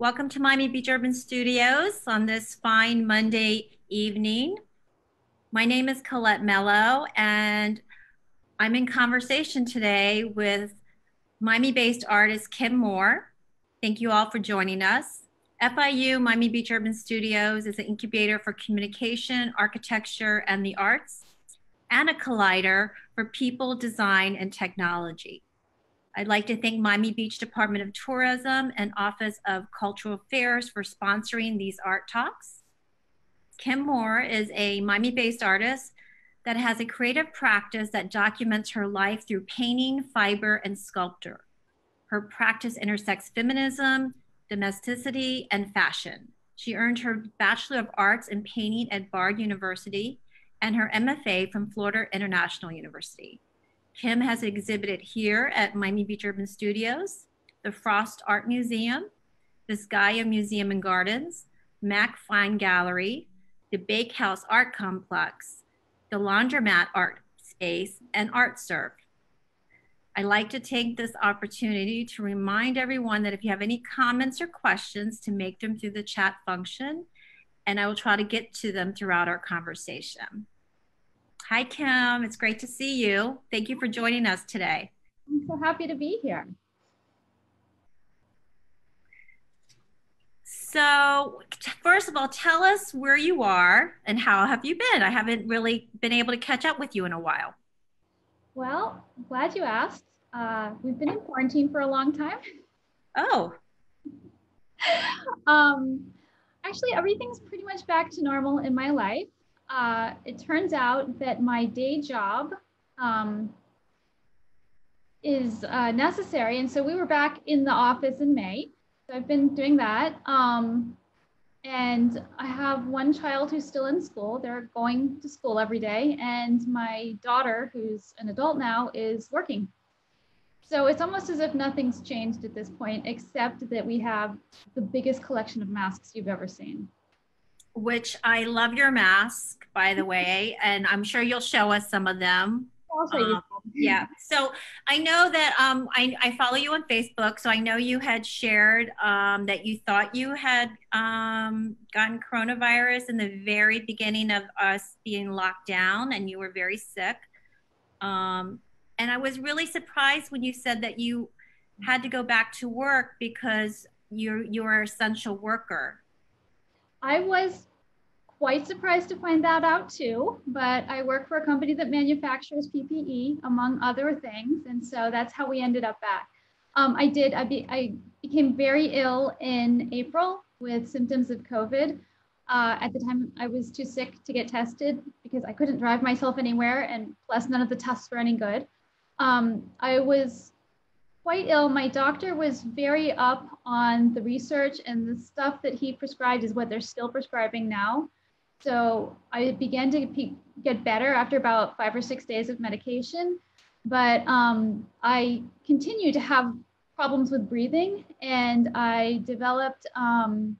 Welcome to Miami Beach Urban Studios on this fine Monday evening. My name is Colette Mello, and I'm in conversation today with Miami based artist Kim Moore. Thank you all for joining us. FIU Miami Beach Urban Studios is an incubator for communication, architecture, and the arts, and a collider for people, design, and technology. I'd like to thank Miami Beach Department of Tourism and Office of Cultural Affairs for sponsoring these art talks. Kim Moore is a Miami based artist that has a creative practice that documents her life through painting, fiber, and sculpture. Her practice intersects feminism, domesticity, and fashion. She earned her Bachelor of Arts in Painting at Barry University and her MFA from Florida International University. Kim has exhibited here at Miami Beach Urban Studios, the Frost Art Museum, the Vizcaya Museum and Gardens, Mac Fine Gallery, the Bakehouse Art Complex, the Laundromat Art Space, and Art Serve. I'd like to take this opportunity to remind everyone that if you have any comments or questions, to make them through the chat function, and I will try to get to them throughout our conversation. Hi, Kim. It's great to see you. Thank you for joining us today. I'm so happy to be here. So, first of all, tell us where you are and how have you been? I haven't really been able to catch up with you in a while. Well, glad you asked. Uh, we've been in quarantine for a long time. Oh. um, actually, everything's pretty much back to normal in my life uh, it turns out that my day job um, is uh, necessary. And so we were back in the office in May. So I've been doing that. Um, and I have one child who's still in school. They're going to school every day. And my daughter, who's an adult now, is working. So it's almost as if nothing's changed at this point, except that we have the biggest collection of masks you've ever seen which I love your mask, by the way, and I'm sure you'll show us some of them. Um, yeah. So I know that um, I, I, follow you on Facebook. So I know you had shared um, that you thought you had um, gotten coronavirus in the very beginning of us being locked down, and you were very sick. Um, and I was really surprised when you said that you had to go back to work because you're you're an essential worker. I was quite surprised to find that out too, but I work for a company that manufactures PPE, among other things. And so that's how we ended up back. Um, I did, I, be, I, became very ill in April with symptoms of COVID. Uh, at the time, I was too sick to get tested because I couldn't drive myself anywhere, and plus, none of the tests were any good. Um, I was quite ill. My doctor was very up on the research, and the stuff that he prescribed is what they're still prescribing now. So I began to get better after about five or six days of medication, but um, I continued to have problems with breathing, and I developed um,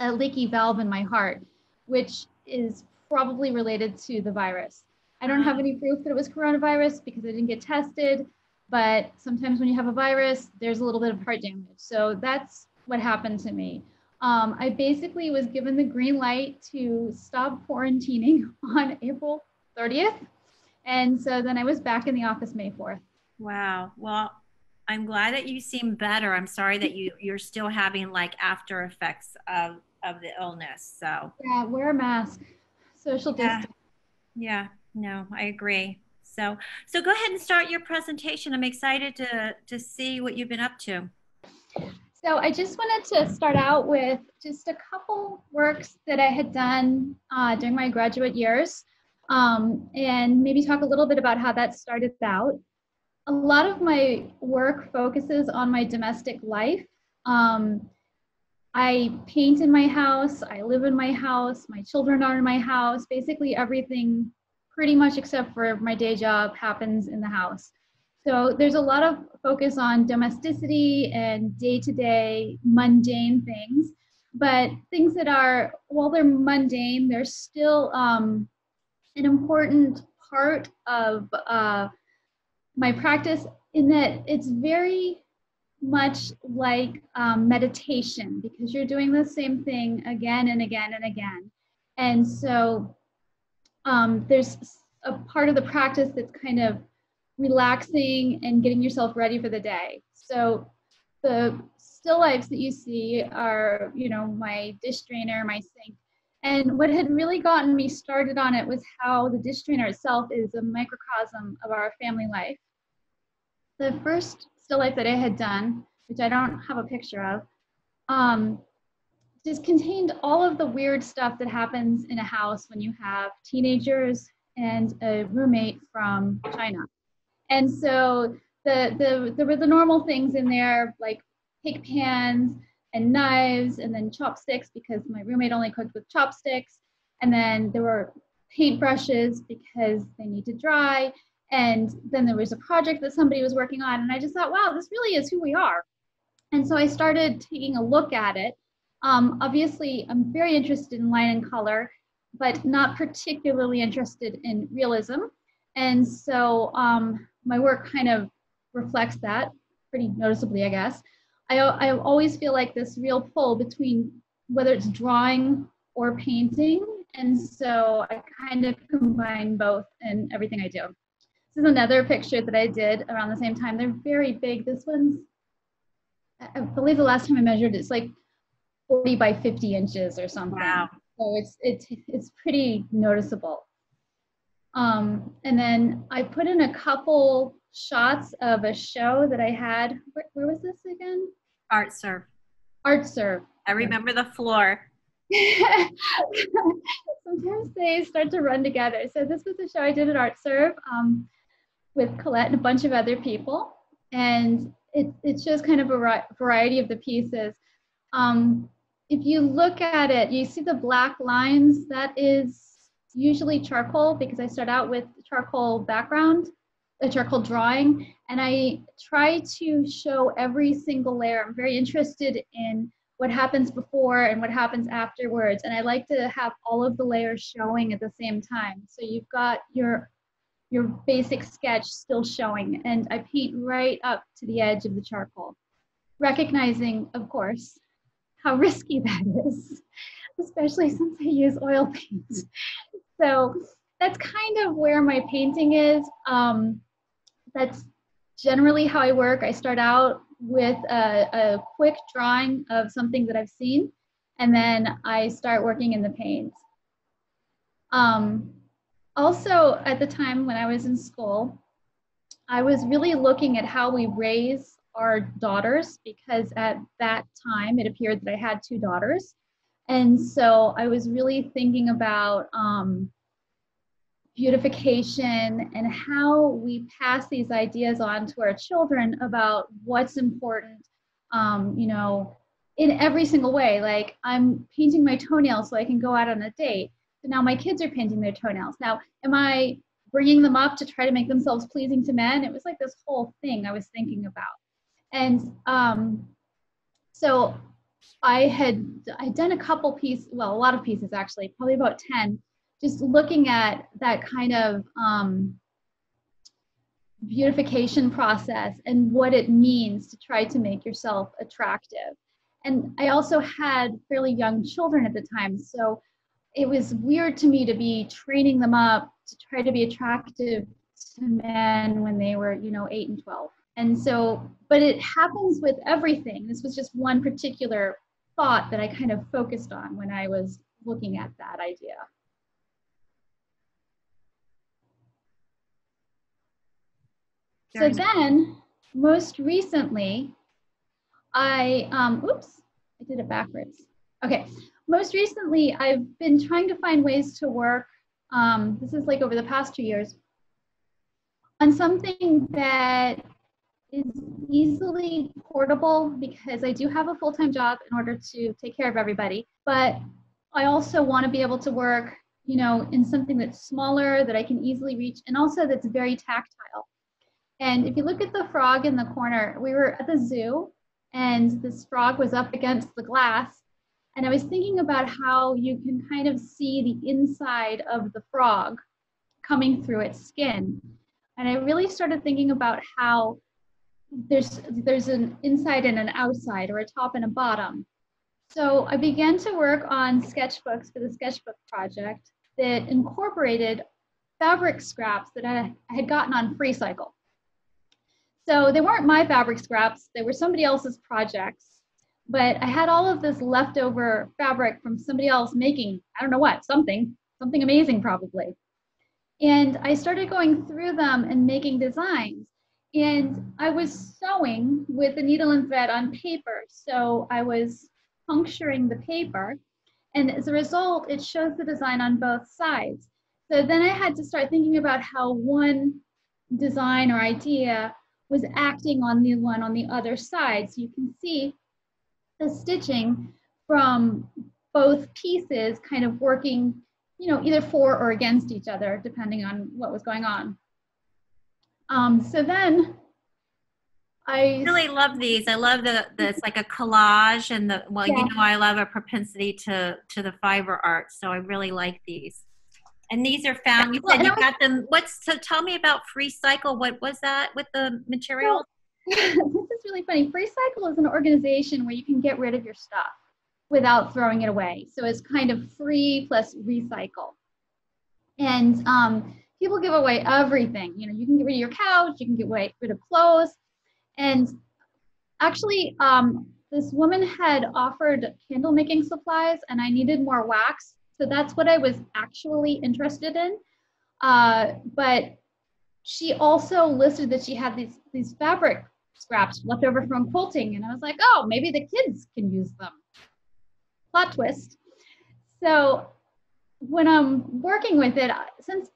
a leaky valve in my heart, which is probably related to the virus. I don't have any proof that it was coronavirus because I didn't get tested, but sometimes when you have a virus, there's a little bit of heart damage. So that's what happened to me. Um, I basically was given the green light to stop quarantining on April 30th. And so then I was back in the office May 4th. Wow. Well, I'm glad that you seem better. I'm sorry that you you're still having like after effects of of the illness. So yeah, wear a mask, social distance. Yeah. No, I agree. So so go ahead and start your presentation. I'm excited to to see what you've been up to. So I just wanted to start out with just a couple works that I had done uh, during my graduate years um, and maybe talk a little bit about how that started out. A lot of my work focuses on my domestic life. Um, I paint in my house, I live in my house, my children are in my house. Basically, everything, pretty much except for my day job, happens in the house. So there's a lot of focus on domesticity and day-to-day mundane things, but things that are, while they're mundane, they're still um, an important part of uh, my practice in that it's very much like um, meditation because you're doing the same thing again and again and again. And so um, there's a part of the practice that's kind of relaxing and getting yourself ready for the day. So the still lifes that you see are, you know, my dish drainer, my sink. And what had really gotten me started on it was how the dish drainer itself is a microcosm of our family life. The first still life that I had done, which I don't have a picture of, um, just contained all of the weird stuff that happens in a house when you have teenagers and a roommate from China. And so the, the, there were the normal things in there like cake pans and knives and then chopsticks because my roommate only cooked with chopsticks. And then there were paintbrushes because they need to dry. And then there was a project that somebody was working on. And I just thought, wow, this really is who we are. And so I started taking a look at it. Um, obviously, I'm very interested in line and color, but not particularly interested in realism. And so um, my work kind of reflects that pretty noticeably, I guess. I, I always feel like this real pull between whether it's drawing or painting. And so I kind of combine both in everything I do. This is another picture that I did around the same time. They're very big. This one's, I believe the last time I measured, it's like 40 by 50 inches or something. Wow. So it's, it's, it's pretty noticeable. Um, and then I put in a couple shots of a show that I had. Where, where was this again? Art Serve. Art serve. I remember the floor. Sometimes they start to run together. So this was a show I did at Artserve um, with Colette and a bunch of other people. And it, it shows kind of a variety of the pieces. Um, if you look at it, you see the black lines, that is usually charcoal because I start out with charcoal background a charcoal drawing and I try to show every single layer. I'm very interested in what happens before and what happens afterwards. And I like to have all of the layers showing at the same time. So you've got your your basic sketch still showing and I paint right up to the edge of the charcoal. Recognizing, of course, how risky that is, especially since I use oil paint. So that's kind of where my painting is. Um, that's generally how I work. I start out with a, a, quick drawing of something that I've seen, and then I start working in the paint. Um, also, at the time when I was in school, I was really looking at how we raise our daughters because at that time it appeared that I had two daughters. And so I was really thinking about um, beautification and how we pass these ideas on to our children about what's important um, you know in every single way. Like i'm painting my toenails so i can go out on a date. So now my kids are painting their toenails. Now am i bringing them up to try to make themselves pleasing to men? It was like this whole thing i was thinking about. And um, so i had i'd done a couple pieces well a lot of pieces actually probably about 10 just looking at that kind of um, beautification process and what it means to try to make yourself attractive. And I also had fairly young children at the time, so it was weird to me to be training them up to try to be attractive to men when they were, you know, eight and 12. And so, but it happens with everything. This was just one particular thought that I kind of focused on when I was looking at that idea. So then, most recently, I, um, oops, I did it backwards. Okay, most recently, I've been trying to find ways to work, um, this is like over the past two years, on something that is easily portable because I do have a full-time job in order to take care of everybody, but I also want to be able to work, you know, in something that's smaller that I can easily reach and also that's very tactile. And if you look at the frog in the corner, we were at the zoo and this frog was up against the glass. And I was thinking about how you can kind of see the inside of the frog coming through its skin. And I really started thinking about how there's there's an inside and an outside or a top and a bottom. So I began to work on sketchbooks for the sketchbook project that incorporated fabric scraps that I had gotten on FreeCycle. So they weren't my fabric scraps, they were somebody else's projects. But I had all of this leftover fabric from somebody else making, I don't know what, something, something amazing probably. And I started going through them and making designs. And I was sewing with a needle and thread on paper. So I was puncturing the paper. And as a result, it shows the design on both sides. So then I had to start thinking about how one design or idea was acting on the one on the other side. So you can see the stitching from both pieces kind of working, you know, either for or against each other, depending on what was going on. Um, so then I really love these. I love the, the it's like a collage and the well, yeah. you know, I love a propensity to to the fiber art, so I really like these. And these are found. You said you got them. What's so? Tell me about Free Cycle. What was that with the material? this is really funny. Free Cycle is an organization where you can get rid of your stuff without throwing it away. So it's kind of free plus recycle. And um, people give away everything. You know, you can get rid of your couch, you can get rid of clothes. And actually, um, this woman had offered candle making supplies, and I needed more wax. So that's what I was actually interested in. Uh, but she also listed that she had these these fabric scraps left over from quilting, and I was like, oh, maybe the kids can use them. Plot twist. So when I'm working with it, since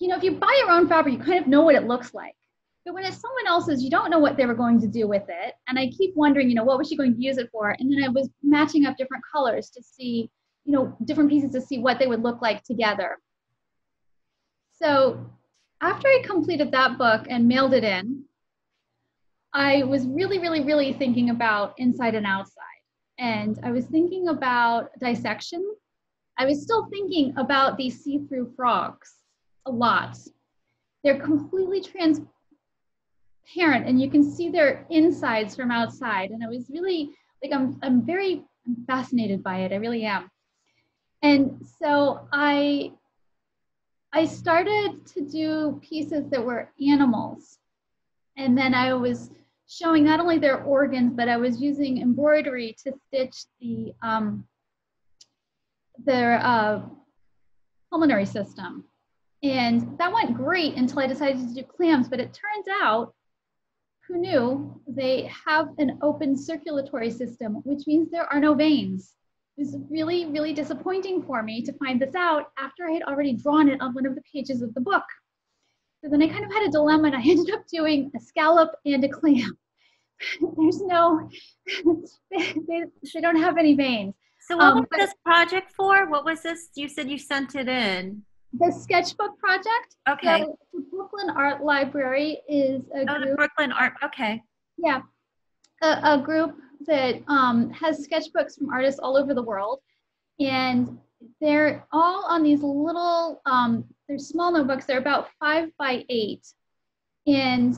you know, if you buy your own fabric, you kind of know what it looks like. But when it's someone else's, you don't know what they were going to do with it. And I keep wondering, you know, what was she going to use it for? And then I was matching up different colors to see, you know, different pieces to see what they would look like together. So after I completed that book and mailed it in, I was really, really, really thinking about inside and outside. And I was thinking about dissection. I was still thinking about these see through frogs a lot. They're completely transparent and you can see their insides from outside. And I was really like, I'm, I'm very I'm fascinated by it. I really am. And so I, I started to do pieces that were animals. And then I was showing not only their organs, but I was using embroidery to stitch the um, their uh, pulmonary system. And that went great until I decided to do clams, but it turns out, who knew, they have an open circulatory system, which means there are no veins. It was really, really disappointing for me to find this out after I had already drawn it on one of the pages of the book. So then I kind of had a dilemma and I ended up doing a scallop and a clam. There's no, they, they, they, don't have any veins. So what um, was this project for? What was this? You said you sent it in the sketchbook project. Okay. So the Brooklyn Art Library is a oh, group. the Brooklyn Art. Okay. Yeah, a, a group that um, has sketchbooks from artists all over the world, and they're all on these little. Um, they're small notebooks. They're about five by eight, and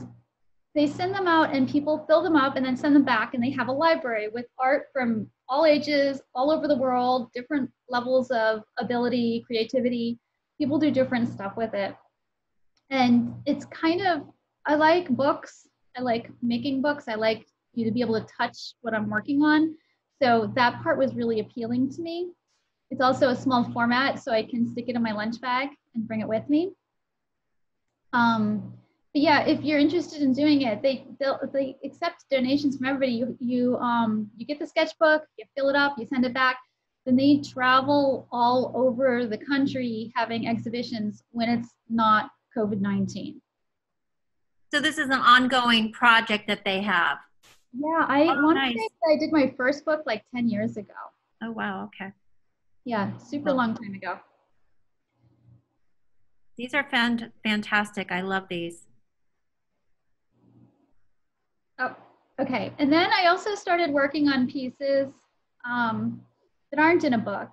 they send them out, and people fill them up, and then send them back, and they have a library with art from all ages, all over the world, different levels of ability, creativity people do different stuff with it. And it's kind of, I like books. I like making books. I like you to be able to touch what I'm working on. So that part was really appealing to me. It's also a small format, so I can stick it in my lunch bag and bring it with me. Um, but yeah, if you're interested in doing it, they they accept donations from everybody. You you um you get the sketchbook, you fill it up, you send it back then they travel all over the country having exhibitions when it's not COVID 19. So this is an ongoing project that they have. Yeah, I oh, want nice. to say I did my first book like 10 years ago. Oh, wow. Okay. Yeah, super long time ago. These are fan- fantastic. I love these. Oh, okay. And then I also started working on pieces um, that aren't in a book.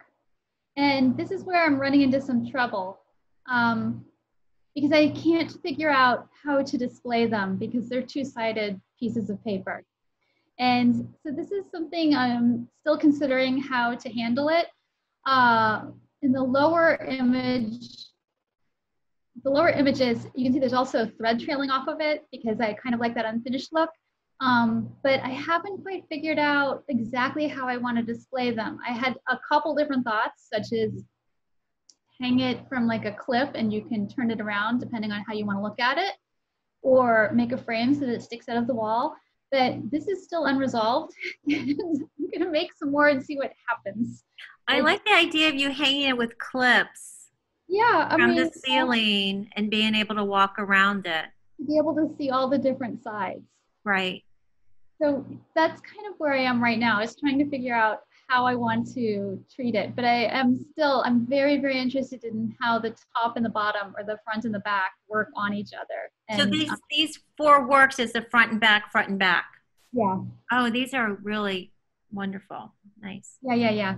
And this is where I'm running into some trouble um, because I can't figure out how to display them because they're two sided pieces of paper. And so this is something I'm still considering how to handle it. Uh, in the lower image, the lower images, you can see there's also thread trailing off of it because I kind of like that unfinished look. Um, but I haven't quite figured out exactly how I want to display them. I had a couple different thoughts, such as hang it from like a clip and you can turn it around depending on how you want to look at it, or make a frame so that it sticks out of the wall. But this is still unresolved. I'm going to make some more and see what happens. I like the idea of you hanging it with clips. Yeah, I from mean, the ceiling and being able to walk around it. Be able to see all the different sides. Right. So that's kind of where I am right now, is trying to figure out how I want to treat it. But I am still, I'm very, very interested in how the top and the bottom or the front and the back work on each other. And, so these, um, these four works is the front and back, front and back. Yeah. Oh, these are really wonderful. Nice. Yeah, yeah, yeah.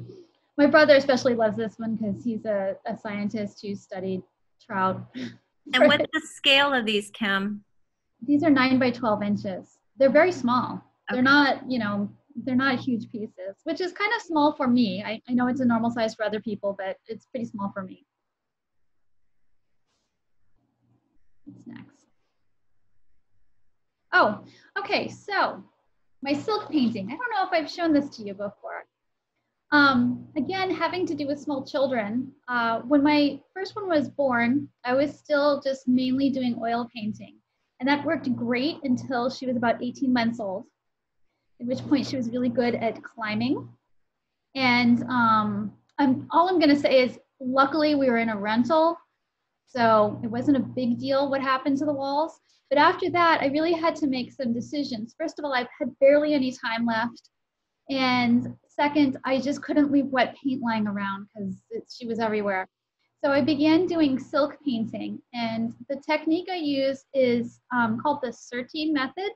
My brother especially loves this one because he's a, a scientist who studied trout. And what's the scale of these, Kim? These are nine by 12 inches. They're very small. Okay. They're not, you know, they're not huge pieces, which is kind of small for me. I, I know it's a normal size for other people, but it's pretty small for me. What's next? Oh, okay, so my silk painting. I don't know if I've shown this to you before. Um, again, having to do with small children. Uh, when my first one was born, I was still just mainly doing oil painting. And that worked great until she was about 18 months old, at which point she was really good at climbing. And um, I'm, all I'm going to say is, luckily, we were in a rental. So it wasn't a big deal what happened to the walls. But after that, I really had to make some decisions. First of all, I had barely any time left. And second, I just couldn't leave wet paint lying around because she was everywhere. So I began doing silk painting, and the technique I use is um, called the serti method.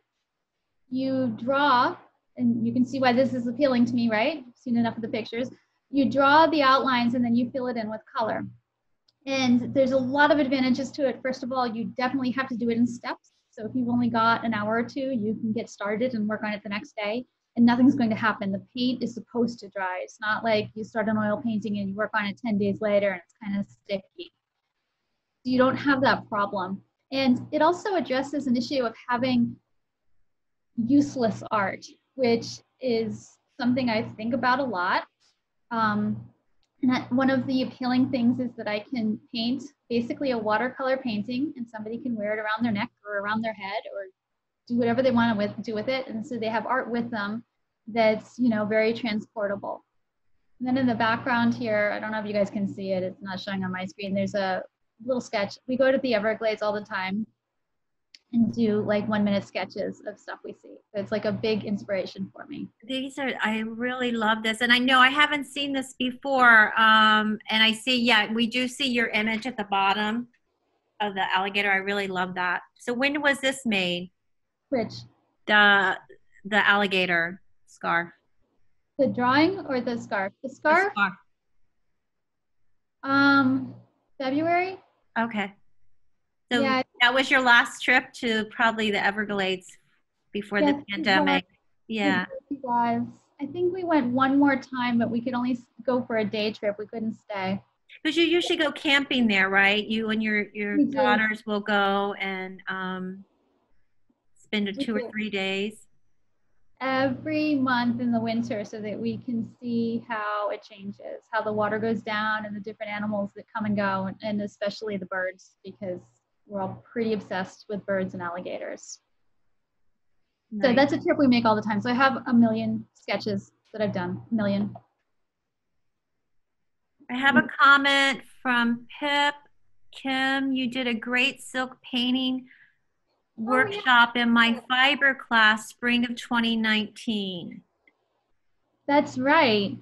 You draw, and you can see why this is appealing to me, right? I've seen enough of the pictures. You draw the outlines and then you fill it in with color. And there's a lot of advantages to it. First of all, you definitely have to do it in steps. So if you've only got an hour or two, you can get started and work on it the next day and nothing's going to happen. The paint is supposed to dry. It's not like you start an oil painting and you work on it 10 days later and it's kind of sticky. You don't have that problem. And it also addresses an issue of having useless art, which is something I think about a lot. Um, and one of the appealing things is that I can paint basically a watercolor painting and somebody can wear it around their neck or around their head or do whatever they want to with, do with it. And so they have art with them that's, you know, very transportable. And then in the background here, I don't know if you guys can see it, it's not showing on my screen. There's a little sketch. We go to the Everglades all the time and do like one minute sketches of stuff we see. So it's like a big inspiration for me. These are, I really love this. And I know I haven't seen this before. Um, and I see, yeah, we do see your image at the bottom of the alligator. I really love that. So when was this made? Which? The the alligator scarf. The drawing or the scarf? The scarf. The scarf. Um, February. Okay. So yeah. that was your last trip to probably the Everglades before yes, the pandemic. Yeah. It was. I think we went one more time, but we could only go for a day trip. We couldn't stay. Because you usually go camping there, right? You and your your daughters will go and um, spend a two or three days? Every month in the winter so that we can see how it changes, how the water goes down and the different animals that come and go, and especially the birds, because we're all pretty obsessed with birds and alligators. Nice. So that's a trip we make all the time. So I have a million sketches that I've done, a million. I have a comment from Pip. Kim, you did a great silk painting oh, workshop oh, yeah. in my fiber class spring of 2019. That's right.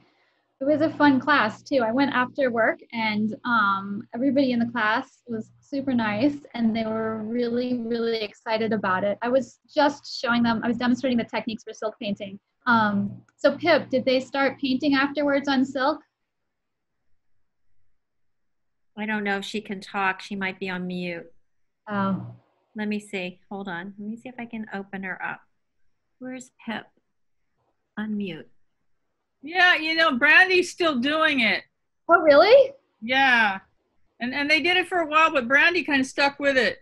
It was a fun class too. I went after work and um, everybody in the class was super nice and they were really, really excited about it. I was just showing them, I was demonstrating the techniques for silk painting. Um, so Pip, did they start painting afterwards on silk? I don't know if she can talk. She might be on mute. Oh. Let me see. Hold on. Let me see if I can open her up. Where's Pip? Unmute. Yeah, you know, Brandy's still doing it. Oh, really? Yeah. And and they did it for a while, but Brandy kind of stuck with it.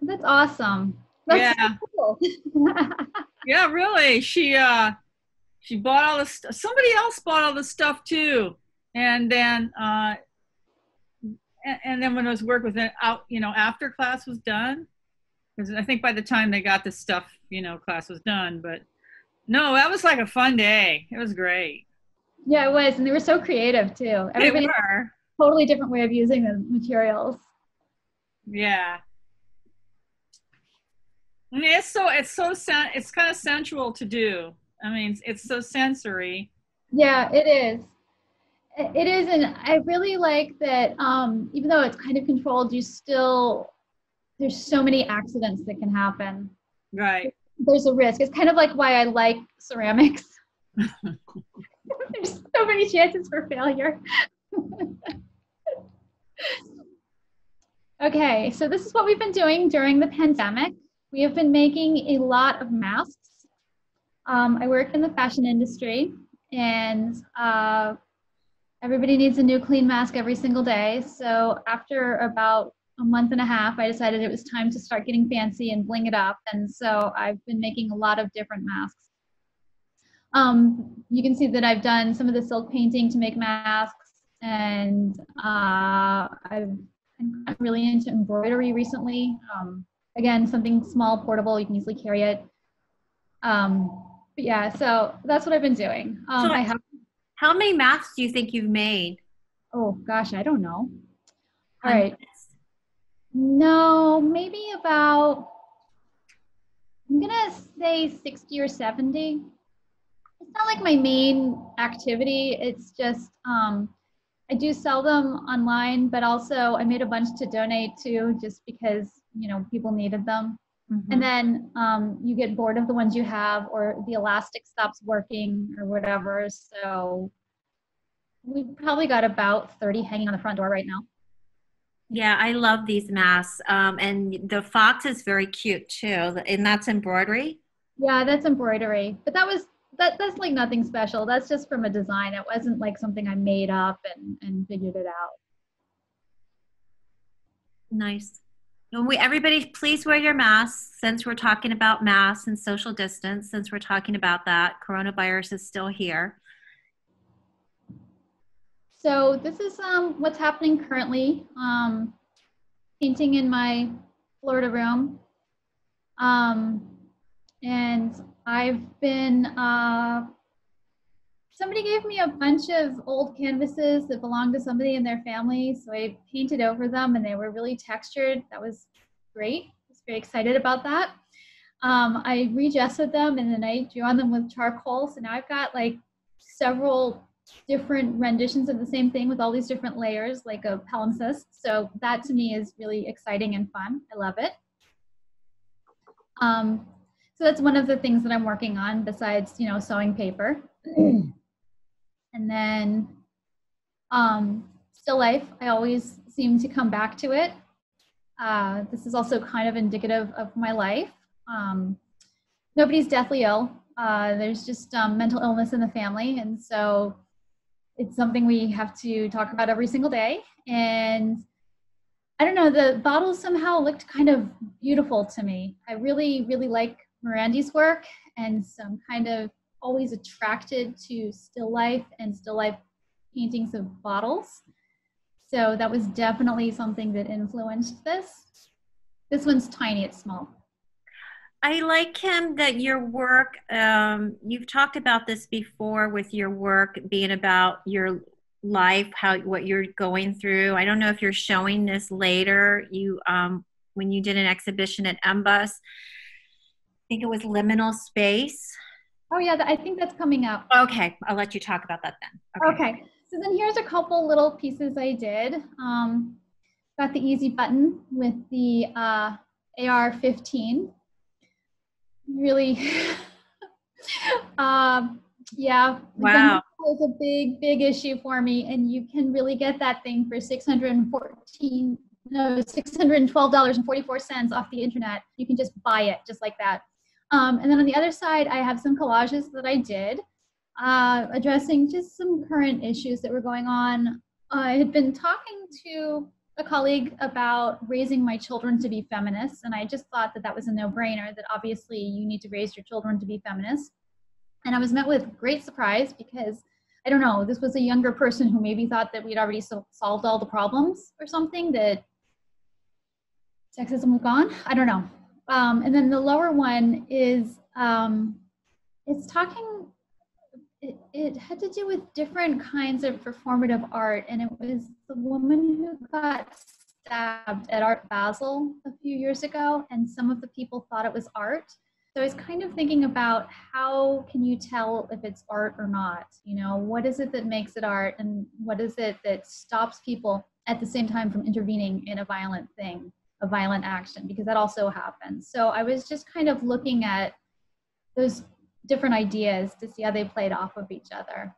That's awesome. That's yeah. So cool. yeah, really. She uh she bought all the st- somebody else bought all the stuff too. And then uh and, and then when it was work with it out, you know, after class was done, because I think by the time they got the stuff, you know, class was done. But no, that was like a fun day. It was great. Yeah, it was, and they were so creative too. Everybody they were. Totally different way of using the materials. Yeah. I mean, it's so it's so sen- it's kind of sensual to do. I mean, it's, it's so sensory. Yeah, it is. It is, and I really like that. Um, even though it's kind of controlled, you still there's so many accidents that can happen. Right. There's a risk. It's kind of like why I like ceramics. there's so many chances for failure. okay, so this is what we've been doing during the pandemic. We have been making a lot of masks. Um, I work in the fashion industry, and uh, everybody needs a new clean mask every single day. So after about a month and a half, I decided it was time to start getting fancy and bling it up. And so I've been making a lot of different masks. Um, you can see that I've done some of the silk painting to make masks, and uh, I've been really into embroidery recently. Um, again, something small, portable, you can easily carry it. Um, but yeah, so that's what I've been doing. Um, so I have. How many masks do you think you've made? Oh gosh, I don't know. All right. No, maybe about, I'm gonna say 60 or 70. It's not like my main activity. It's just, um, I do sell them online, but also I made a bunch to donate to just because, you know, people needed them. Mm-hmm. And then um, you get bored of the ones you have, or the elastic stops working, or whatever. So we probably got about 30 hanging on the front door right now. Yeah, I love these masks. Um, and the fox is very cute too. And that's embroidery? Yeah, that's embroidery. But that was that that's like nothing special. That's just from a design. It wasn't like something I made up and, and figured it out. Nice. And we everybody please wear your masks since we're talking about masks and social distance, since we're talking about that. Coronavirus is still here. So this is um, what's happening currently. Um, painting in my Florida room. Um, and I've been, uh, somebody gave me a bunch of old canvases that belonged to somebody in their family. So I painted over them and they were really textured. That was great. I was very excited about that. Um, I regessoed them and then I drew on them with charcoal. So now I've got like several different renditions of the same thing with all these different layers, like a palimpsest. So that to me is really exciting and fun. I love it. Um, so that's one of the things that I'm working on besides, you know, sewing paper. and then um, still life, I always seem to come back to it. Uh, this is also kind of indicative of my life. Um, nobody's deathly ill. Uh, there's just um, mental illness in the family. And so it's something we have to talk about every single day. And I don't know, the bottles somehow looked kind of beautiful to me. I really, really like Morandi's work, and so I'm kind of always attracted to still life and still life paintings of bottles. So that was definitely something that influenced this. This one's tiny, it's small. I like him that your work, um, you've talked about this before with your work being about your life, how what you're going through. I don't know if you're showing this later. You um, when you did an exhibition at MBUS, I think it was liminal space. Oh yeah, I think that's coming up. Okay, I'll let you talk about that then. Okay. okay. So then here's a couple little pieces I did. Um, got the easy button with the uh, AR-15 really um, yeah. Wow. was a big big issue for me and you can really get that thing for 614 no $612.44 off the internet. You can just buy it just like that. Um, and then on the other side, I have some collages that I did uh, addressing just some current issues that were going on. I had been talking to a colleague about raising my children to be feminists, and I just thought that that was a no brainer, that obviously you need to raise your children to be feminists. And I was met with great surprise because I don't know, this was a younger person who maybe thought that we'd already so- solved all the problems or something, that sexism was gone. I don't know. Um, and then the lower one is um, it's talking, it, had to do with different kinds of performative art. And it was the woman who got stabbed at Art Basel a few years ago, and some of the people thought it was art. So I was kind of thinking about how can you tell if it's art or not? You know, what is it that makes it art, and what is it that stops people at the same time from intervening in a violent thing, a violent action? Because that also happens. So I was just kind of looking at those different ideas to see how they played off of each other.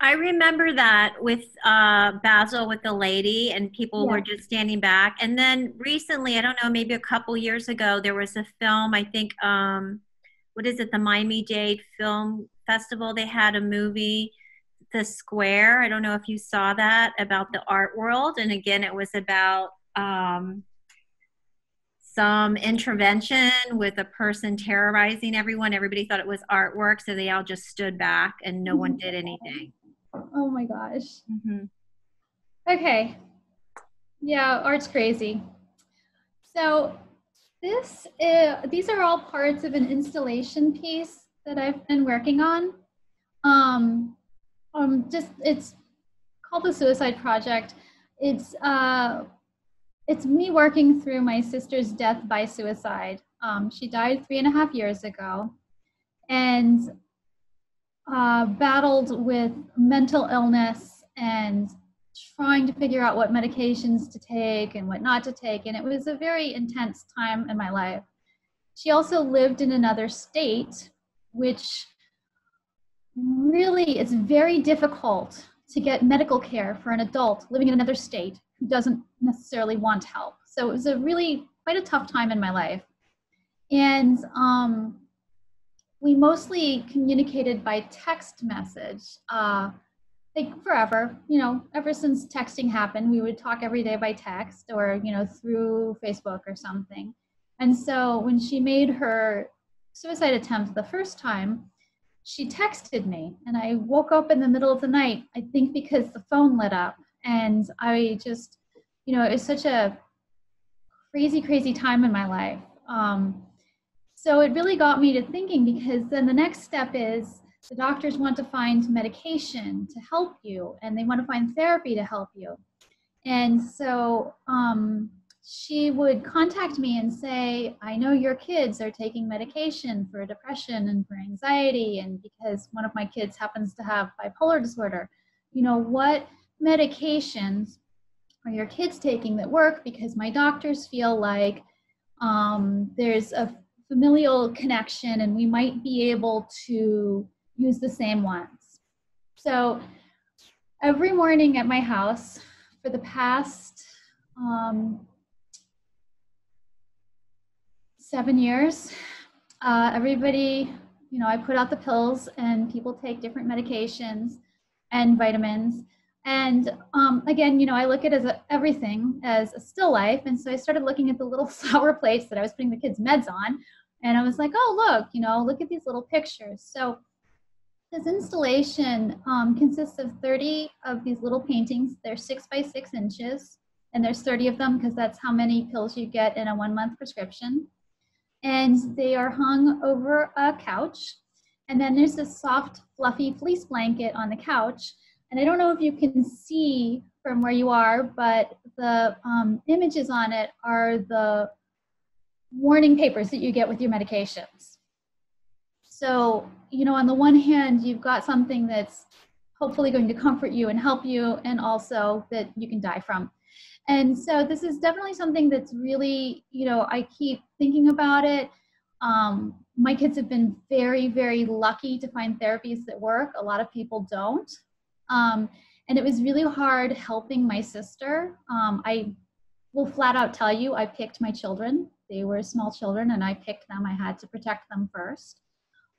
I remember that with uh, Basel with the lady, and people Yeah. were just standing back. And then recently, I don't know, maybe a couple years ago, there was a film. I think, um, what is it? The Miami Dade Film Festival. They had a movie, The Square. I don't know if you saw that about the art world. And again, it was about um, some intervention with a person terrorizing everyone. Everybody thought it was artwork, so they all just stood back, and no one did anything. Oh my gosh. Mhm. Okay. Yeah, art's crazy. So this is, these are all parts of an installation piece that I've been working on. Um, um, just it's called the Suicide Project. It's uh, it's me working through my sister's death by suicide. Um, she died three and a half years ago, and uh, battled with mental illness and trying to figure out what medications to take and what not to take. And it was a very intense time in my life. She also lived in another state, which really it's very difficult to get medical care for an adult living in another state who doesn't necessarily want help. So it was a really quite a tough time in my life. And um, we mostly communicated by text message. Uh, like forever, you know, ever since texting happened, we would talk every day by text or, you know, through Facebook or something. And so when she made her suicide attempt the first time, she texted me and I woke up in the middle of the night, I think because the phone lit up. And I just, you know, it was such a crazy, crazy time in my life. Um, so it really got me to thinking because then the next step is the doctors want to find medication to help you and they want to find therapy to help you. And so um, she would contact me and say, I know your kids are taking medication for depression and for anxiety, and because one of my kids happens to have bipolar disorder, you know, what medications are your kids taking that work? Because my doctors feel like um, there's a familial connection and we might be able to use the same ones. So every morning at my house for the past um, seven years, uh, everybody, you know, I put out the pills and people take different medications and vitamins. And um, again, you know, I look at as a, everything as a still life. And so I started looking at the little flower plates that I was putting the kids' meds on. And I was like, oh, look, you know, look at these little pictures. So this installation um, consists of 30 of these little paintings. They're six by six inches, and there's 30 of them because that's how many pills you get in a one month prescription. And they are hung over a couch. And then there's this soft, fluffy fleece blanket on the couch. And I don't know if you can see from where you are, but the um, images on it are the warning papers that you get with your medications. So, you know, on the one hand, you've got something that's hopefully going to comfort you and help you, and also that you can die from. And so, this is definitely something that's really, you know, I keep thinking about it. Um, my kids have been very, very lucky to find therapies that work. A lot of people don't. Um, and it was really hard helping my sister. Um, I will flat out tell you, I picked my children they were small children and I picked them. I had to protect them first.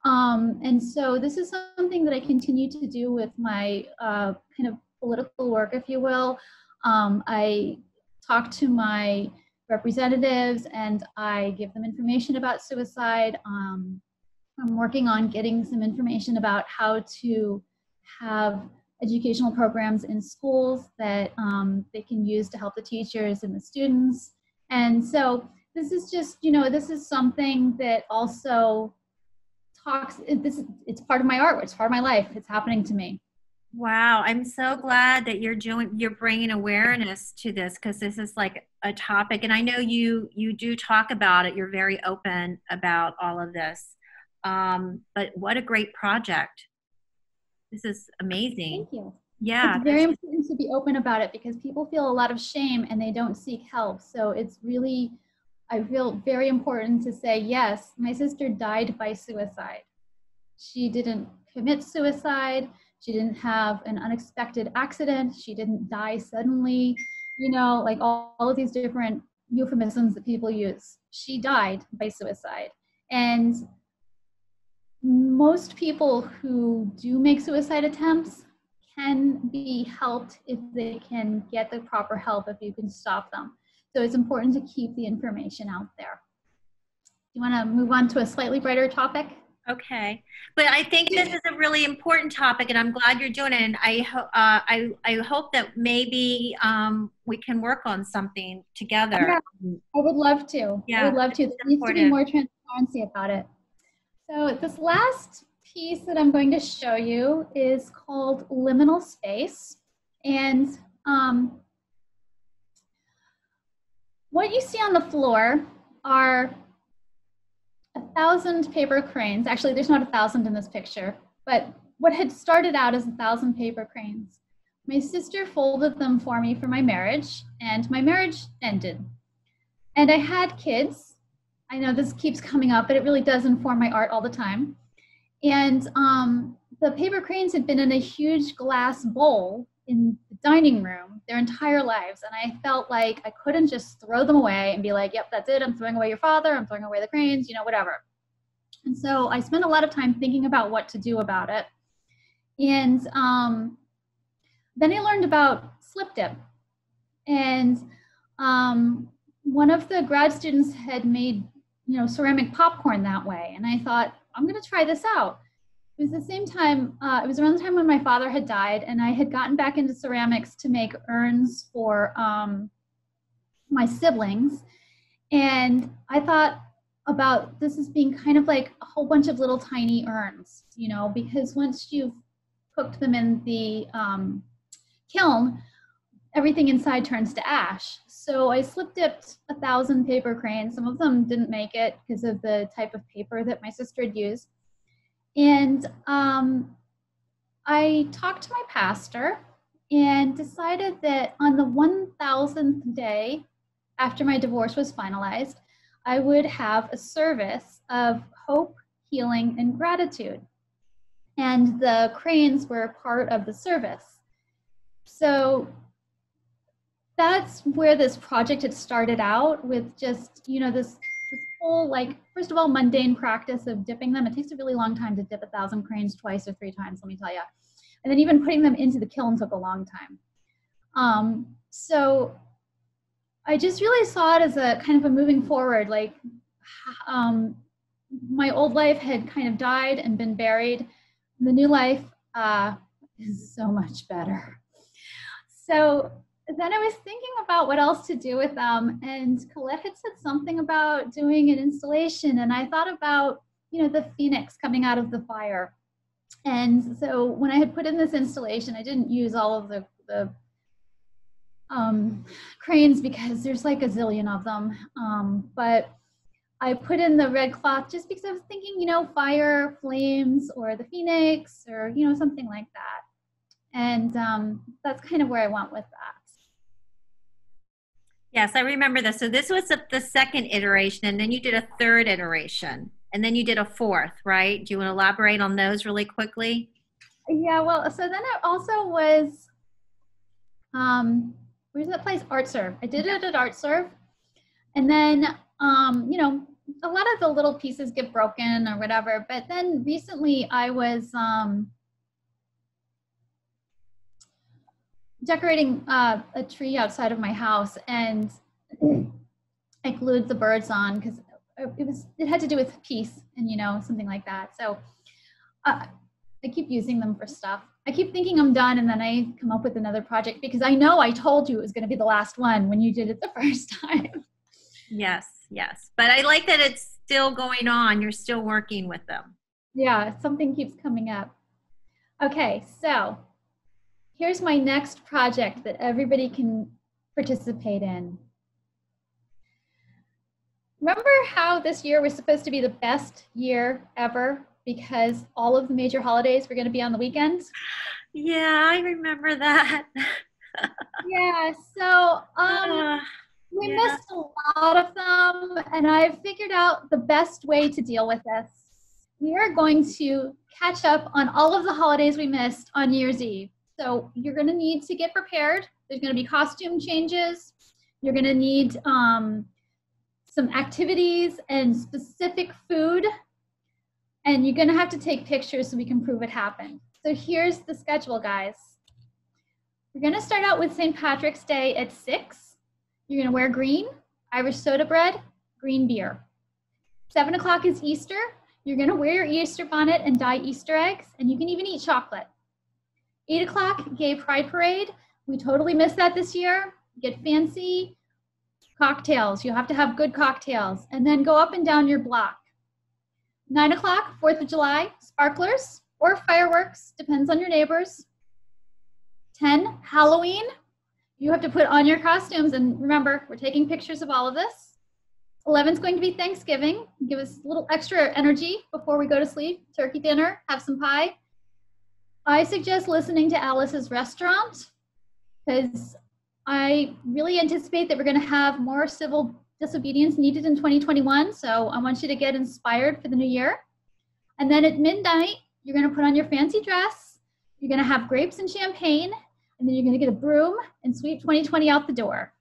Um, and so this is something that I continue to do with my uh, kind of political work, if you will. Um, I talk to my representatives and I give them information about suicide. Um, I'm working on getting some information about how to have educational programs in schools that um, they can use to help the teachers and the students. And so this is just, you know, this is something that also talks, this it's part of my art, it's part of my life, it's happening to me. Wow, I'm so glad that you're doing you're bringing awareness to this because this is like a topic and I know you you do talk about it. You're very open about all of this. Um, but what a great project. This is amazing. Thank you. Yeah. It's very important to be open about it because people feel a lot of shame and they don't seek help. So it's really I feel very important to say yes, my sister died by suicide. She didn't commit suicide she didn't have an unexpected accident. She didn't die suddenly. You know, like all, all of these different euphemisms that people use. She died by suicide. And most people who do make suicide attempts can be helped if they can get the proper help, if you can stop them. So it's important to keep the information out there. Do you want to move on to a slightly brighter topic? Okay, but I think this is a really important topic, and I'm glad you're doing it. And I ho- uh, I I hope that maybe um, we can work on something together. Yeah, I would love to. Yeah, I would love to. There needs to be more transparency about it. So this last piece that I'm going to show you is called liminal space, and um, what you see on the floor are a thousand paper cranes. Actually, there's not a thousand in this picture, but what had started out as a thousand paper cranes. My sister folded them for me for my marriage, and my marriage ended. And I had kids. I know this keeps coming up, but it really does inform my art all the time. And um, the paper cranes had been in a huge glass bowl in the dining room their entire lives. And I felt like I couldn't just throw them away and be like, yep, that's it. I'm throwing away your father. I'm throwing away the cranes, you know, whatever. And so I spent a lot of time thinking about what to do about it. And um, then I learned about slip dip. And um, one of the grad students had made, you know, ceramic popcorn that way. And I thought, I'm going to try this out. It was the same time uh, it was around the time when my father had died and i had gotten back into ceramics to make urns for um, my siblings. And i thought about this as being kind of like a whole bunch of little tiny urns you know because once you've cooked them in the um, kiln everything inside turns to ash so i slip dipped a thousand paper cranes some of them didn't make it because of the type of paper that my sister had used and um, I talked to my pastor and decided that on the 1000th day after my divorce was finalized, I would have a service of hope, healing, and gratitude. And the cranes were part of the service. So that's where this project had started out with just, you know, this whole like first of all mundane practice of dipping them. It takes a really long time to dip a thousand cranes twice or three times let me tell you and then even putting them into the kiln took a long time. Um, so i just really saw it as a kind of a moving forward like um, my old life had kind of died and been buried. The new life uh, is so much better. So then I was thinking about what else to do with them, and Colette had said something about doing an installation, and I thought about you know the phoenix coming out of the fire, and so when I had put in this installation, I didn't use all of the the um, cranes because there's like a zillion of them, um, but I put in the red cloth just because I was thinking, you know, fire, flames, or the phoenix, or you know something like that, and um, that's kind of where I went with that. Yes, I remember this. So this was the second iteration, and then you did a third iteration, and then you did a fourth, right? Do you want to elaborate on those really quickly? Yeah, well, so then it also was, um, where's that place? Art Serve. I did it at Art Serve, and then um, you know, a lot of the little pieces get broken or whatever. But then recently I was um, decorating uh, a tree outside of my house and I glued the birds on because it was it had to do with peace and you know something like that. So uh, I keep using them for stuff. I keep thinking I'm done and then I come up with another project because I know I told you it was going to be the last one when you did it the first time. Yes, yes. But I like that it's still going on. You're still working with them. Yeah, something keeps coming up. Okay, so here's my next project that everybody can participate in. Remember how this year was supposed to be the best year ever because all of the major holidays were going to be on the weekends? Yeah, I remember that. yeah, so um, uh, we yeah. missed a lot of them, and I've figured out the best way to deal with this. We are going to catch up on all of the holidays we missed on New Year's Eve. So you're going to need to get prepared. There's going to be costume changes. You're going to need um, some activities and specific food. And you're going to have to take pictures so we can prove it happened. So here's the schedule, guys. We're going to start out with St. Patrick's Day at 6. You're going to wear green, Irish soda bread, green beer. 7 o'clock is Easter. You're going to wear your Easter bonnet and dye Easter eggs, and you can even eat chocolate. 8 o'clock, Gay Pride Parade. We totally missed that this year. Get fancy. Cocktails. You have to have good cocktails. And then go up and down your block. 9 o'clock, 4th of July, sparklers or fireworks, depends on your neighbors. 10, Halloween. You have to put on your costumes. And remember, we're taking pictures of all of this. 11 is going to be Thanksgiving. Give us a little extra energy before we go to sleep. Turkey dinner, have some pie. I suggest listening to Alice's Restaurant because I really anticipate that we're going to have more civil disobedience needed in 2021. So I want you to get inspired for the new year. And then at midnight, you're going to put on your fancy dress. You're going to have grapes and champagne. And then you're going to get a broom and sweep 2020 out the door.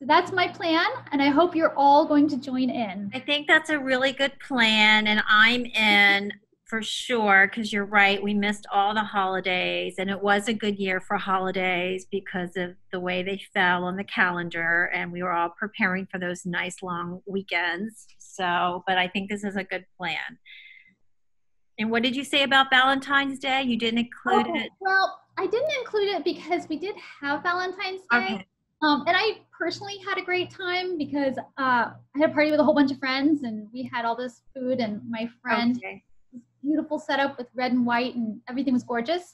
So that's my plan, and I hope you're all going to join in. I think that's a really good plan, and I'm in for sure because you're right we missed all the holidays and it was a good year for holidays because of the way they fell on the calendar and we were all preparing for those nice long weekends so but i think this is a good plan. And what did you say about valentine's day? You didn't include it? well i didn't include it because we did have valentine's day. Okay. um, and i personally had a great time because uh, i had a party with a whole bunch of friends and we had all this food and my friend okay beautiful setup with red and white and everything was gorgeous.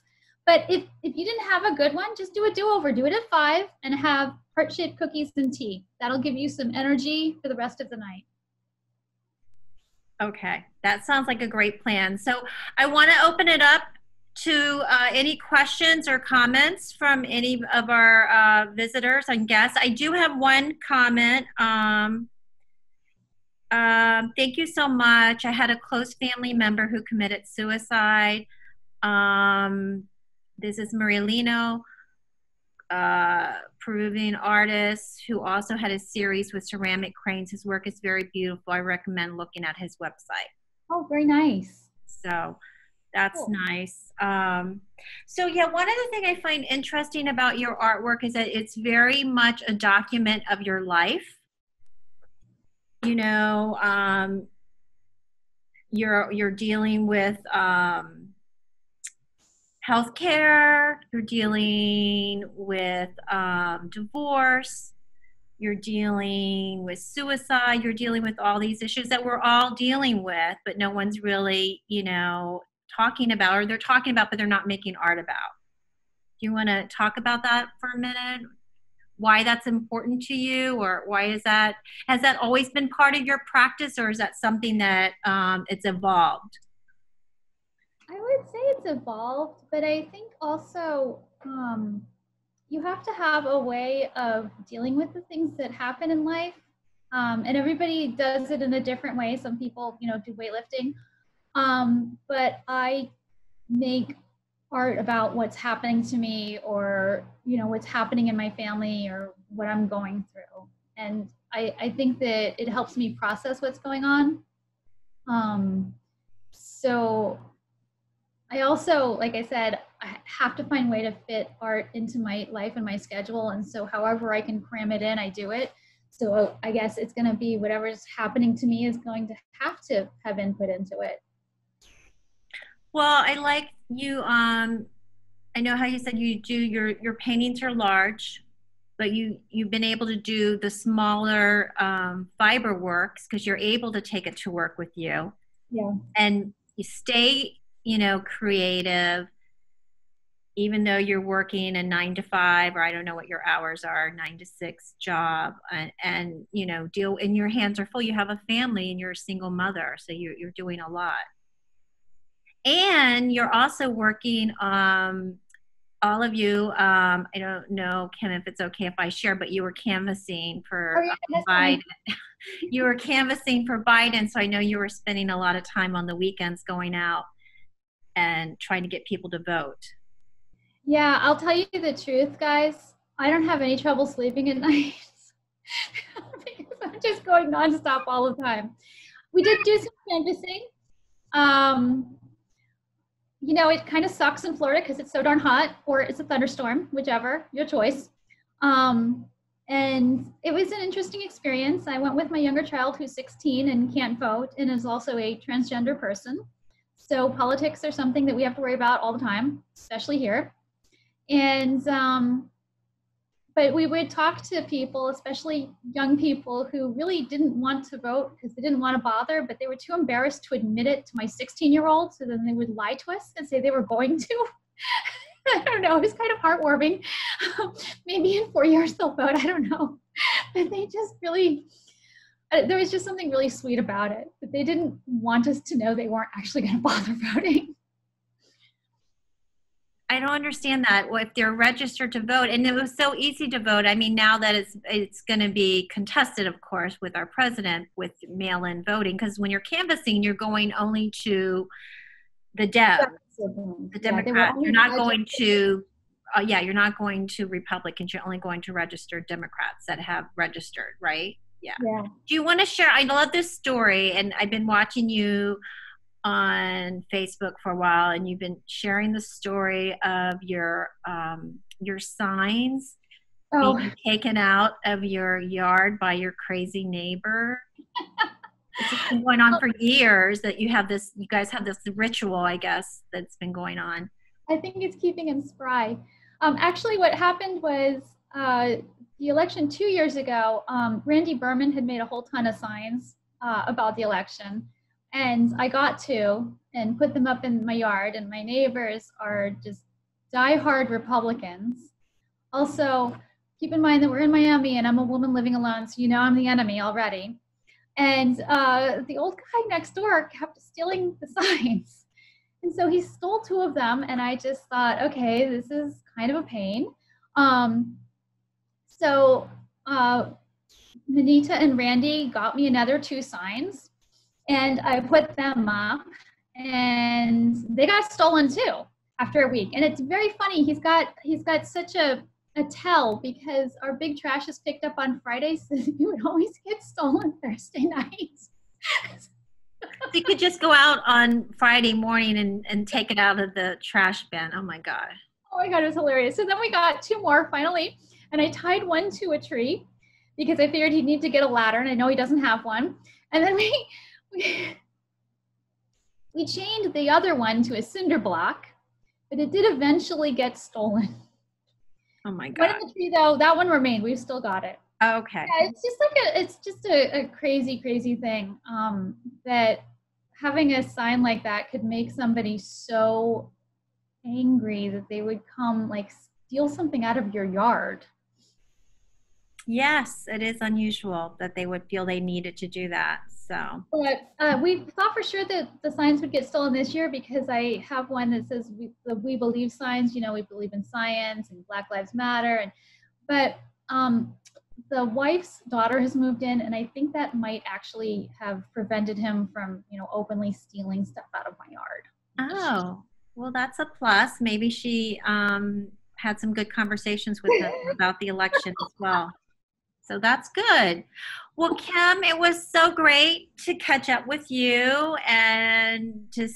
But if, if you didn't have a good one, just do a do-over. Do it at five and have heart-shaped cookies and tea. That'll give you some energy for the rest of the night. Okay, that sounds like a great plan. So I want to open it up to uh, any questions or comments from any of our uh, visitors and guests. I do have one comment. Um, um, thank you so much. I had a close family member who committed suicide. Um, this is Maria Lino, uh, Peruvian artist who also had a series with ceramic cranes. His work is very beautiful. I recommend looking at his website. Oh, very nice. So that's cool. nice. Um, so yeah, one other thing I find interesting about your artwork is that it's very much a document of your life you know um, you're you're dealing with um, healthcare you're dealing with um, divorce you're dealing with suicide you're dealing with all these issues that we're all dealing with but no one's really you know talking about or they're talking about but they're not making art about. Do you want to talk about that for a minute why that's important to you or why is that has that always been part of your practice or is that something that um, it's evolved? I would say it's evolved but i think also um, you have to have a way of dealing with the things that happen in life um, and everybody does it in a different way. Some people you know do weightlifting. Um, but i make art about what's happening to me or you know what's happening in my family or what i'm going through and I, I think that it helps me process what's going on. Um, so I also, like I said, I have to find way to fit art into my life and my schedule. And so however I can cram it in, I do it. So I guess it's going to be whatever's happening to me is going to have to have input into it. Well, I like you. Um, I know how you said you do your your paintings are large, but you you've been able to do the smaller um, fiber works because you're able to take it to work with you. Yeah. And you stay, you know, creative even though you're working a nine to five or i don't know what your hours are nine to six job and, and you know deal and your hands are full you have a family and you're a single mother so you're, you're doing a lot and you're also working um, all of you um, i don't know kim if it's okay if i share but you were canvassing for Oh, yeah, biden you were canvassing for biden so i know you were spending a lot of time on the weekends going out and trying to get people to vote Yeah, I'll tell you the truth, guys. I don't have any trouble sleeping at night because I'm just going nonstop all the time. We did do some canvassing. Um, you know, it kind of sucks in Florida because it's so darn hot, or it's a thunderstorm, whichever, your choice. Um, and it was an interesting experience. I went with my younger child who's 16 and can't vote and is also a transgender person. So politics are something that we have to worry about all the time, especially here and um, but we would talk to people especially young people who really didn't want to vote because they didn't want to bother but they were too embarrassed to admit it to my 16 year old so then they would lie to us and say they were going to. I don't know it was kind of heartwarming. Maybe in four years they'll vote i don't know. But they just really uh, there was just something really sweet about it but they didn't want us to know they weren't actually going to bother voting I don't understand that. Well, if they're registered to vote, and it was so easy to vote. I mean, now that it's it's going to be contested, of course, with our president with mail-in voting, because when you're canvassing, you're going only to the Deb, the Yeah, Democrat. You're not going to, uh, yeah, you're not going to Republicans. You're only going to registered Democrats that have registered, right? yeah Do you want to share? I love this story, and I've been watching you on Facebook for a while, and you've been sharing the story of your um, your signs oh being taken out of your yard by your crazy neighbor. it's been going on for years that you have this. You guys have this ritual, I guess, that's been going on. I think it's keeping him spry. Um, actually, what happened was uh, the election two years ago. Um, Randy Burman had made a whole ton of signs uh, about the election, and I got to and put them up in my yard. And my neighbors are just diehard Republicans. Also, keep in mind that we're in Miami, and I'm a woman living alone, so you know I'm the enemy already. And uh, the old guy next door kept stealing the signs. And so he stole two of them, and I just thought, okay, this is kind of a pain. Um, so uh, Nanita and Randy got me another two signs, and I put them up, and they got stolen too after a week. And it's very funny. He's got he's got such a a tell because our big trash is picked up on Fridays, so you would always get stolen Thursday nights. You could just go out on Friday morning and, and take it out of the trash bin. Oh my God. Oh my god, it was hilarious. So then we got two more finally, and I tied one to a tree because I figured he'd need to get a ladder, and I know he doesn't have one. And then we we, chained the other one to a cinder block, but it did eventually get stolen. Oh my One God. in the tree though, that one remained. We've still got it. Okay. Yeah, it's just like a it's just a, a crazy, crazy thing. Um, that having a sign like that could make somebody so angry that they would come like steal something out of your yard. Yes, it is unusual that they would feel they needed to do that. So, But uh, we thought for sure that the signs would get stolen this year because I have one that says we, the "We Believe" signs. You know, we believe in science and Black Lives Matter. And but um, the wife's daughter has moved in, and I think that might actually have prevented him from, you know, openly stealing stuff out of my yard. oh, well, that's a plus. Maybe she um, had some good conversations with him about the election as well. So that's good. Well, Kim, it was so great to catch up with you and to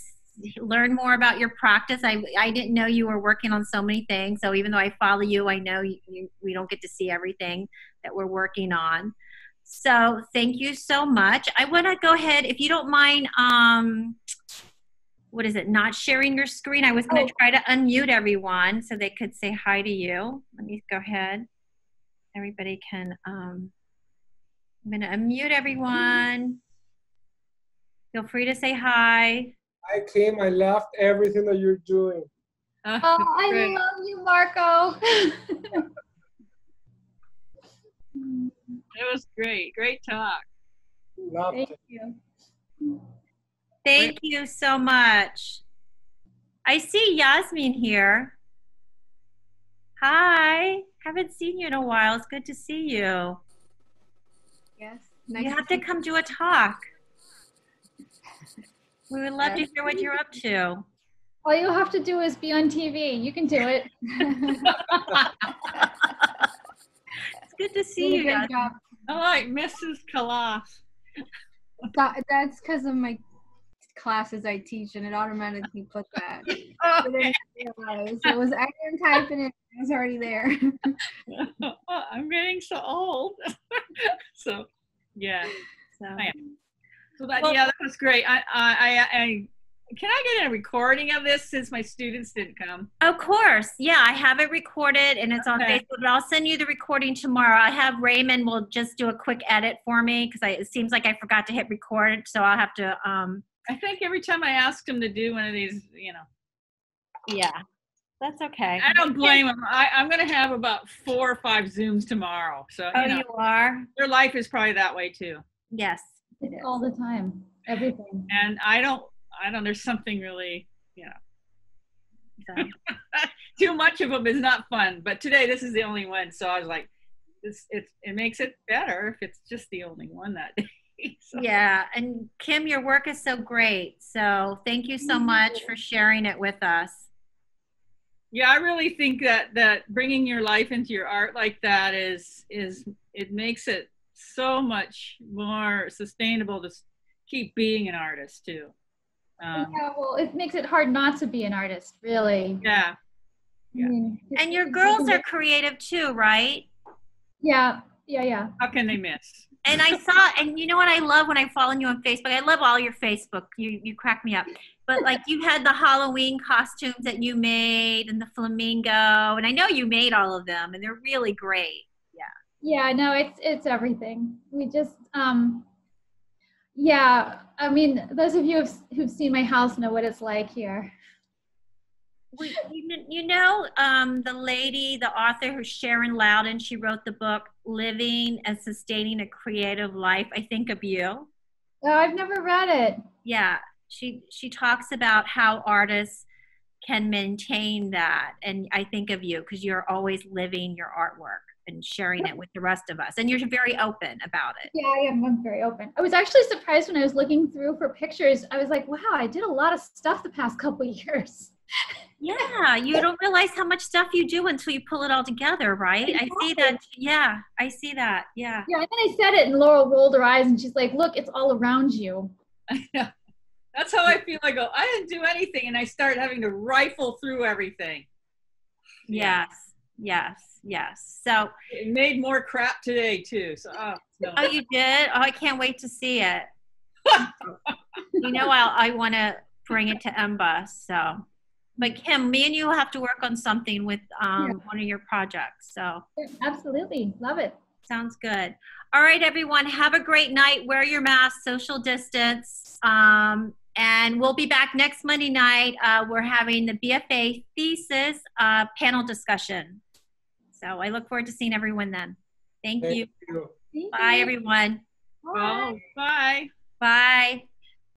learn more about your practice. I, I didn't know you were working on so many things. So even though I follow you, I know you, you, we don't get to see everything that we're working on. So thank you so much. I want to go ahead, if you don't mind, um, what is it, not sharing your screen? I was going to Oh. try to unmute everyone so they could say hi to you. Let me go ahead. Everybody can, um, I'm going to unmute everyone. Feel free to say hi. I came, I laughed everything that you're doing. Uh, Oh, I great. love you, Marco. It was great. Great talk. Loved Thank it. you. Thank you so much. I see Yasmin here. Hi. Haven't seen you in a while. It's good to see you. Yes. You have to come to a talk. We would love to hear what you're up to. All you have to do is be on TV. You can do it. It's good to see you. Good job. I like Mrs. Kalas. That, that's because of my classes I teach, and it automatically put that. I didn't realize. It was I didn't type in it. It was already there. I'm getting so old. so, yeah. So, I So that Well- yeah, that was great. I, I I I can I get a recording of this since my students didn't come? Of course. Yeah, I have it recorded and it's on Okay. Facebook, but I'll send you the recording tomorrow. I have Raymond will just do a quick edit for me because it seems like I forgot to hit record. So I'll have to, um, I think every time I ask him to do one of these, you know, yeah, that's okay. I don't blame him. I, I'm going to have about four or five Zooms tomorrow. So, Oh, you know, you are? their life is probably that way too. Yes. It's all the time. Everything. And I don't, I don't, there's something really, you So, too much of them is not fun. But today, this is the only one. So I was like, this, it, it makes it better if it's just the only one that day. So- yeah. And Kim, your work is so great. So thank you so much for sharing it with us. Yeah, I really think that that bringing your life into your art like that is is it makes it so much more sustainable to keep being an artist too. Um, yeah, well, it makes it hard not to be an artist, really. yeah, I Yeah. mean, And your girls are creative too, right? Yeah, yeah, yeah. how can they miss? And I saw, and you know what I love when I follow you on Facebook? I love all your Facebook. You you crack me up. But like you had the Halloween costumes that you made and the flamingo, and I know you made all of them, and they're really great. Yeah, Yeah. no, it's it's everything. We just um yeah, I mean, those of you who've, who've seen my house know what it's like here. We, you, you know, um, the lady, the author who's Sharon Louden, she wrote the book Living and Sustaining a Creative Life. I think of you. Oh, I've never read it. Yeah, she she talks about how artists can maintain that, and I think of you because you're always living your artwork and sharing it with the rest of us, and you're very open about it. Yeah, I am. I'm very open. I was actually surprised when I was looking through for pictures. I was like, wow, I did a lot of stuff the past couple years. Yeah, you don't realize how much stuff you do until you pull it all together, right? I see that. Yeah, I see that. Yeah. Yeah, and then I said it, and Laurel rolled her eyes, and she's like, look, it's all around you. That's how I feel. I go, I didn't do anything, and I start having to rifle through everything. Yeah. Yes. Yes. Yes. So, It made more crap today too. So, oh, no. oh, you did? Oh, I can't wait to see it. you know, I'll, I want to bring it to Emba. So, but Kim, me and you have to work on something with um, one of your projects. So, Yeah, absolutely. Love it. sounds good. All right, everyone, have a great night. Wear your mask, social distance. Um, and we'll be back next Monday night. Uh, we're having the BFA thesis uh, panel discussion. So I look forward to seeing everyone then. Thank you. Thank you. Thank Bye, you. everyone. Oh, bye. Bye.